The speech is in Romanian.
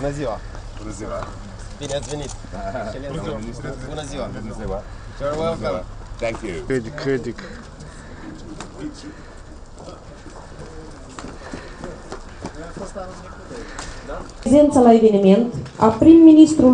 Bună ziua! Bună ziua! Bine ați venit! Bună ziua! Bună ziua! You're welcome! Thank you! Critic, critic. Prezența la eveniment a prim-ministrului